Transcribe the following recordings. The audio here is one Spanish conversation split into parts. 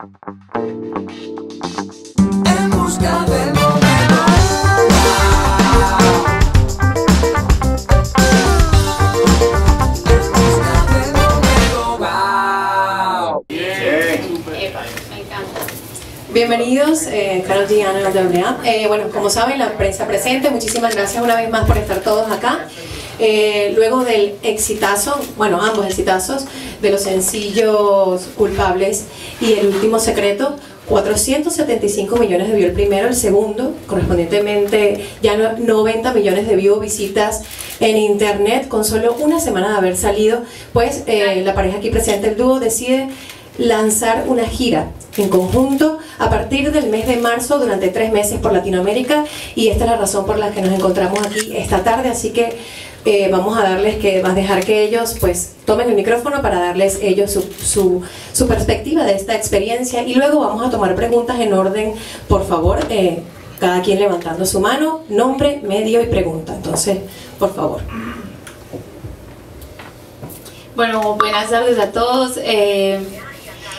En busca del me encanta. Bienvenidos, eh, Carol G. Ana WA. Eh, bueno, como saben, la prensa presente, muchísimas gracias una vez más por estar todos acá. Eh, luego del exitazo, bueno, ambos exitazos, de los sencillos culpables. Y el último secreto, 475 millones de vio el primero, el segundo, correspondientemente ya no- 90 millones de vio visitas en internet. Con solo una semana de haber salido, pues eh, la pareja aquí presente, el dúo, decide lanzar una gira en conjunto a partir del mes de marzo durante tres meses por Latinoamérica y esta es la razón por la que nos encontramos aquí esta tarde, así que eh, vamos a darles que, vas a dejar que ellos pues tomen el micrófono para darles ellos su, su, su perspectiva de esta experiencia y luego vamos a tomar preguntas en orden, por favor, eh, cada quien levantando su mano, nombre, medio y pregunta, entonces, por favor. Bueno, buenas tardes a todos. Eh,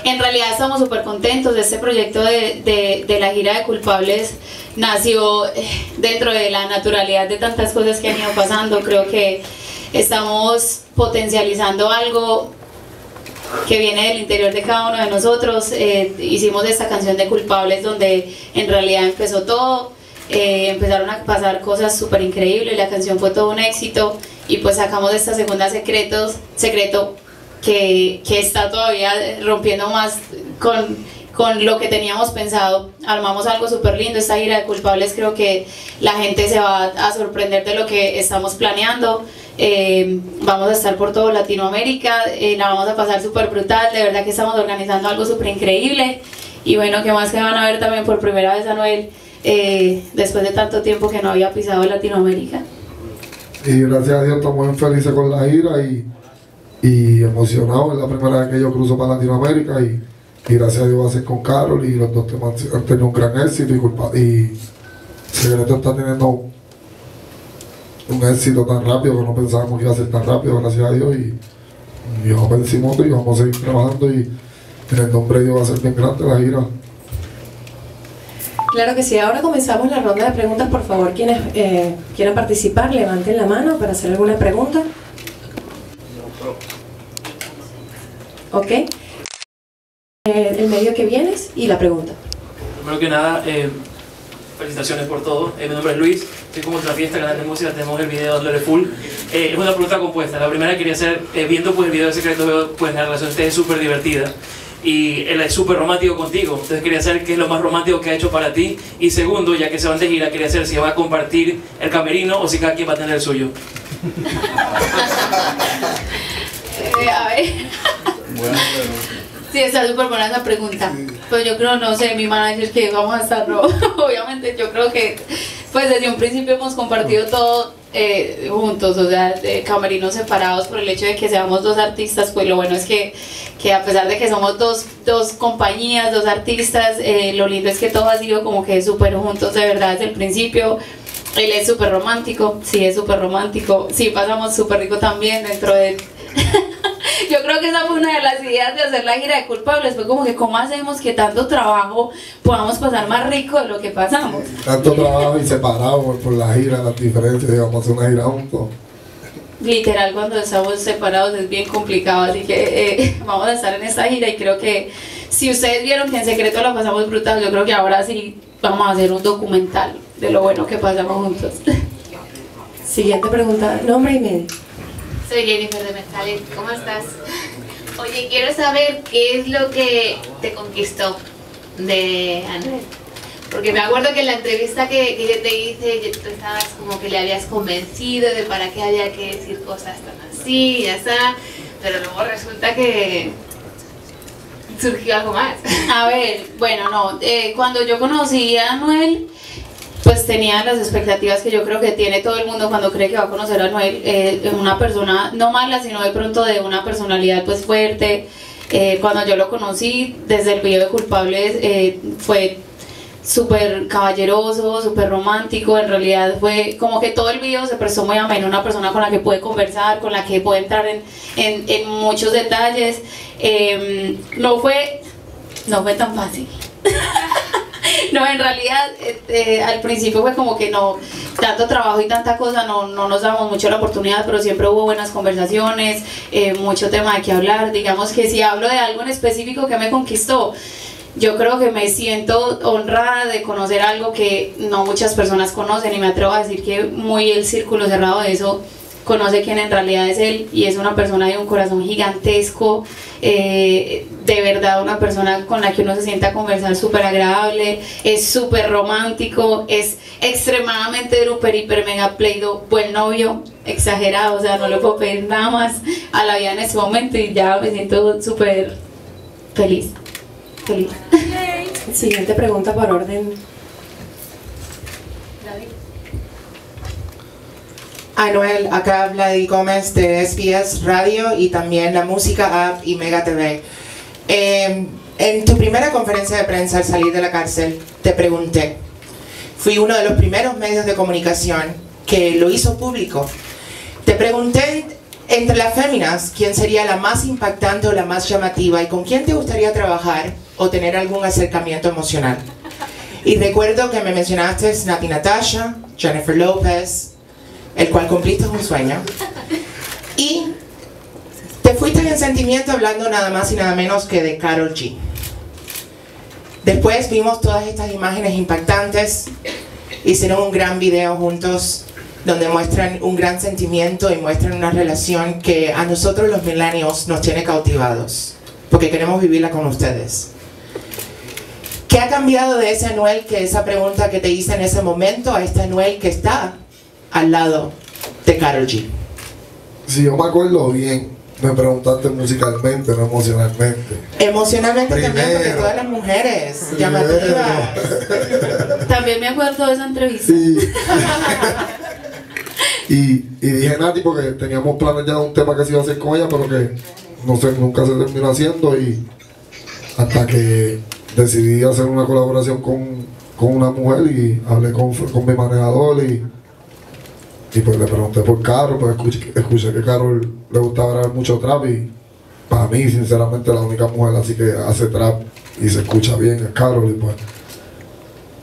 en realidad estamos súper contentos de este proyecto de, de- de la gira de culpables. Nació eh, dentro de la naturalidad de tantas cosas que han ido pasando. Creo que estamos potencializando algo que viene del interior de cada uno de nosotros. Eh, hicimos esta canción de culpables donde en realidad empezó todo. Eh, empezaron a pasar cosas súper increíbles, la canción fue todo un éxito y pues sacamos esta segunda secretos, secreto que, que está todavía rompiendo más con, con lo que teníamos pensado. Armamos algo súper lindo, esta gira de culpables creo que la gente se va a sorprender de lo que estamos planeando. Eh, vamos a estar por todo Latinoamérica, eh, la vamos a pasar súper brutal, de verdad que estamos organizando algo súper increíble. Y bueno, que más que van a ver también por primera vez a Noel, eh, después de tanto tiempo que no había pisado Latinoamérica. Y gracias a Dios estamos muy felices con la gira y, y emocionados. Es la primera vez que yo cruzo para Latinoamérica y, gracias a Dios va a ser con Carol y los dos temas han tenido un gran éxito y, culpa, y Secreto está teniendo un éxito tan rápido que no pensábamos que iba a ser tan rápido, gracias a Dios. Y, y vamos a ver si moto y vamos a seguir trabajando y en el nombre de Dios va a ser bien grande la gira. Claro que sí, ahora comenzamos la ronda de preguntas, por favor, quienes eh, quieran participar, levanten la mano para hacer alguna pregunta. Ok. Eh, el medio que vienes y la pregunta. Primero que nada, eh, felicitaciones por todo. Eh, mi nombre es Luis, estoy como otra fiesta, canal de música, tenemos el video dándole full. Eh, es una pregunta compuesta. La primera quería hacer, eh, viendo pues el video de secreto, veo pues la relación de ustedes es súper divertida. Y él es súper romántico contigo, entonces quería saber qué es lo más romántico que ha hecho para ti. Y segundo, ya que se van de gira, quería saber si va a compartir el camerino o si cada quien va a tener el suyo. Eh, a ver. Sí, está súper buena esa pregunta. Pues yo creo, no sé, mi manager que vamos a estar, no, obviamente yo creo que pues desde un principio hemos compartido todo eh, juntos, o sea, camerinos separados por el hecho de que seamos dos artistas, pues lo bueno es que, que a pesar de que somos dos, dos compañías, dos artistas, eh, lo lindo es que todo ha sido como que súper juntos de verdad desde el principio. Él es súper romántico, sí, es súper romántico, sí, pasamos súper rico también dentro de... Yo creo que esa fue una de las ideas de hacer la gira de culpables, fue como que cómo hacemos que tanto trabajo podamos pasar más rico de lo que pasamos. Tanto trabajo y separado por, por la gira, las diferencias, digamos, hacer una gira juntos. Literal, cuando estamos separados es bien complicado, así que eh, vamos a estar en esta gira y creo que si ustedes vieron que en secreto la pasamos brutal, yo creo que ahora sí vamos a hacer un documental de lo bueno que pasamos juntos. Siguiente pregunta, nombre y medio. Soy Jennifer de Mezcalit, ¿cómo estás? Oye, quiero saber qué es lo que te conquistó de Anuel. Porque me acuerdo que en la entrevista que, yo te hice, tú estabas como que le habías convencido de para qué había que decir cosas tan así, ya está. Pero luego resulta que surgió algo más. A ver, bueno, no, eh, cuando yo conocí a Anuel, pues tenía las expectativas que yo creo que tiene todo el mundo cuando cree que va a conocer a Anuel, eh, una persona no mala, sino de pronto de una personalidad pues fuerte. Eh, cuando yo lo conocí, desde el video de Culpables, eh, fue súper caballeroso, súper romántico, en realidad fue como que todo el video se prestó muy ameno, una persona con la que puede conversar, con la que puede entrar en, en, en muchos detalles. Eh, no fue no fue tan fácil. no, en realidad este, al principio fue como que no, tanto trabajo y tanta cosa, no, no nos damos mucho la oportunidad, pero siempre hubo buenas conversaciones, eh, mucho tema de qué hablar. Digamos que si hablo de algo en específico que me conquistó, yo creo que me siento honrada de conocer algo que no muchas personas conocen y me atrevo a decir que muy el círculo cerrado de eso conoce quién en realidad es él y es una persona de un corazón gigantesco, eh, de verdad una persona con la que uno se sienta a conversar súper agradable, es súper romántico, es extremadamente super, hiper, mega pleido, buen novio, exagerado, o sea, no le puedo pedir nada más a la vida en ese momento y ya me siento súper feliz. Feliz. Siguiente pregunta por orden. Anuel, acá Vladi Gómez de SBS Radio y también la Música App y Mega TV. Eh, en tu primera conferencia de prensa al salir de la cárcel, te pregunté, fui uno de los primeros medios de comunicación que lo hizo público. Te pregunté entre las féminas quién sería la más impactante o la más llamativa y con quién te gustaría trabajar o tener algún acercamiento emocional. Y recuerdo que me mencionaste Nati Natasha, Jennifer Lopez, el cual cumpliste un sueño. Y te fuiste en sentimiento hablando nada más y nada menos que de Carol G. Después vimos todas estas imágenes impactantes, hicieron un gran video juntos donde muestran un gran sentimiento y muestran una relación que a nosotros los millennials nos tiene cautivados, porque queremos vivirla con ustedes. ¿Qué ha cambiado de ese Anuel que esa pregunta que te hice en ese momento a este Anuel que está al lado de Karol G? Si yo me acuerdo bien, me preguntaste musicalmente, no emocionalmente. Emocionalmente también, porque todas las mujeres llamativas. También me acuerdo de esa entrevista. Sí. y, y dije Nati porque teníamos planes ya de un tema que se iba a hacer con ella, pero que no sé, nunca se terminó haciendo y hasta que decidí hacer una colaboración con, con una mujer y hablé con, con mi manejador y, pues le pregunté por Carol, pues escuché, que Carol le gustaba grabar mucho trap y para mí sinceramente la única mujer así que hace trap y se escucha bien es Carol y pues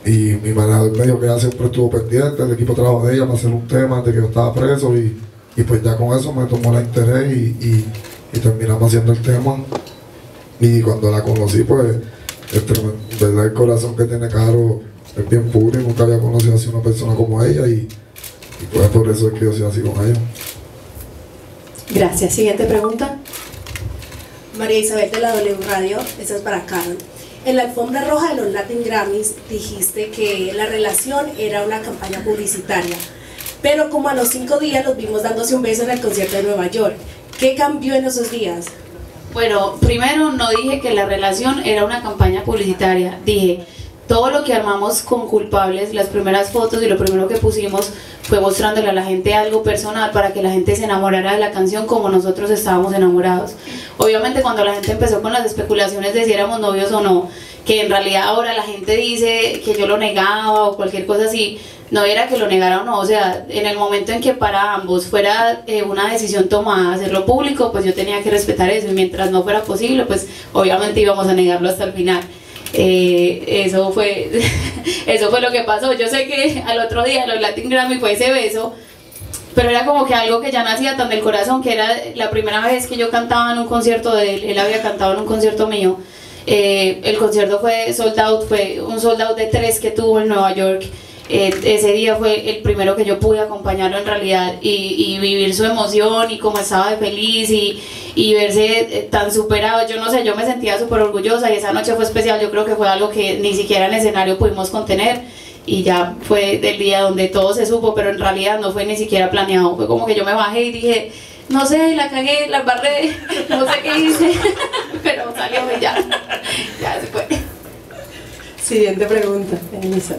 y mi manejador medio que ya siempre estuvo pendiente, el equipo de trabajo de ella para hacer un tema de que yo estaba preso y, y pues ya con eso me tomó la interés y, y, terminamos haciendo el tema. Y cuando la conocí, pues, es tremendo. verdad el corazón que tiene Caro es bien puro y nunca había conocido así una persona como ella y, y pues por eso es que yo soy así con ella. Gracias. Siguiente pregunta. María Isabel de la W Radio, esta es para Carol. En la alfombra roja de los Latin Grammys dijiste que la relación era una campaña publicitaria, pero como a los cinco días los vimos dándose un beso en el concierto de Nueva York. ¿Qué cambió en esos días? Bueno, primero no dije que la relación era una campaña publicitaria, dije todo lo que armamos con culpables, las primeras fotos y lo primero que pusimos fue mostrándole a la gente algo personal para que la gente se enamorara de la canción como nosotros estábamos enamorados. Obviamente cuando la gente empezó con las especulaciones de si éramos novios o no, que en realidad ahora la gente dice que yo lo negaba o cualquier cosa así, no era que lo negara o no, o sea, en el momento en que para ambos fuera eh, una decisión tomada hacerlo público, pues yo tenía que respetar eso y mientras no fuera posible, pues obviamente íbamos a negarlo hasta el final. Eh, eso fue eso fue lo que pasó. Yo sé que al otro día los Latin Grammy fue ese beso, pero era como que algo que ya nacía tan del corazón, que era la primera vez que yo cantaba en un concierto de él, él había cantado en un concierto mío. Eh, el concierto fue sold out, fue un sold out de tres que tuvo en Nueva York. Eh, ese día fue el primero que yo pude acompañarlo en realidad y, vivir su emoción y cómo estaba de feliz y, y verse eh, tan superado. Yo no sé, yo me sentía súper orgullosa y esa noche fue especial. Yo creo que fue algo que ni siquiera en escenario pudimos contener y ya fue del día donde todo se supo, pero en realidad no fue ni siquiera planeado. Fue como que yo me bajé y dije, no sé, la cagué, la embarré, no sé qué hice, pero salió y ya, ya se fue. Siguiente pregunta. Elisa.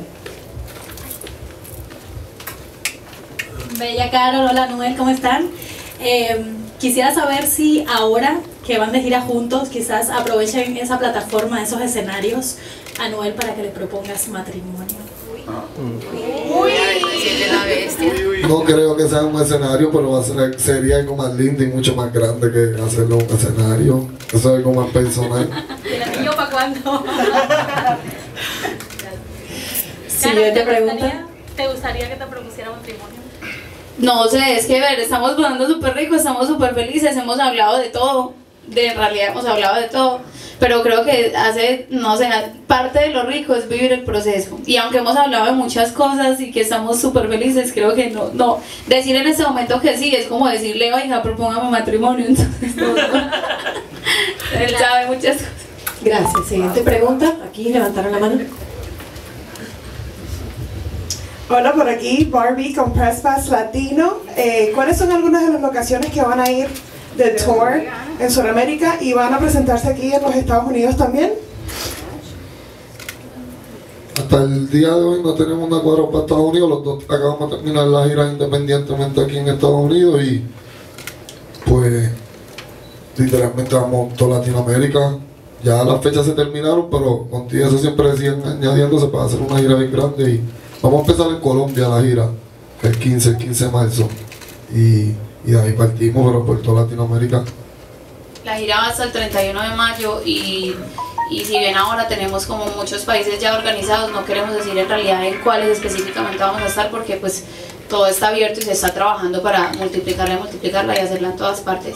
Bella Carol, hola Noel, ¿cómo están? Eh, quisiera saber si ahora que van de gira juntos, quizás aprovechen esa plataforma, esos escenarios a Noel para que le propongas matrimonio. Uy, siente la bestia. No creo que sea un escenario, pero va a ser, sería algo más lindo y mucho más grande que hacerlo un escenario. Eso es algo más personal. El anillo para cuándo? Siguiente ¿te pregunta. gustaría- ¿Te gustaría que te propusiera matrimonio? No sé, es que ver, estamos pasando súper rico, estamos súper felices, hemos hablado de todo, de, en realidad hemos hablado de todo, pero creo que hace, no sé, parte de lo rico es vivir el proceso. Y aunque hemos hablado de muchas cosas y que estamos súper felices, creo que no, no, decir en este momento que sí es como decirle, oiga, propóngame matrimonio, entonces no, no. Él sabe muchas cosas. Gracias. Siguiente pregunta. Aquí levantaron la mano. Hola, por aquí Barbie con Press Pass Latino. Eh, ¿Cuáles son algunas de las locaciones que van a ir de tour en Sudamérica y van a presentarse aquí en los Estados Unidos también? Hasta el día de hoy no tenemos un acuerdo para Estados Unidos, los dos acabamos de terminar la gira independientemente aquí en Estados Unidos y pues literalmente vamos toda Latinoamérica. Ya las fechas se terminaron, pero contigo eso siempre siguen añadiéndose para hacer una gira bien grande y vamos a empezar en Colombia la gira, el 15, el 15 de marzo y, y de ahí partimos, pero por toda Latinoamérica. La gira va hasta el 31 de mayo y, y si bien ahora tenemos como muchos países ya organizados, no queremos decir en realidad en cuáles específicamente vamos a estar porque pues todo está abierto y se está trabajando para multiplicarla y multiplicarla y hacerla en todas partes.